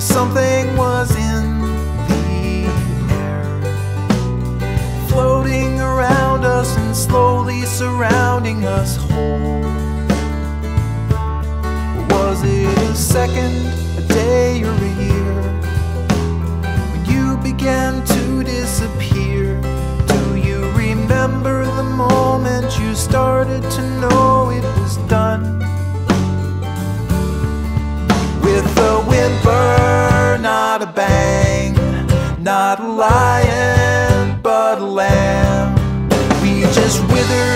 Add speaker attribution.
Speaker 1: Something was in the air, floating around us and slowly surrounding us whole. Was it a second, a day, or a year when you began to disappear? Do you remember the moment you started to? Not a bang, not a lion, but a lamb. We just withered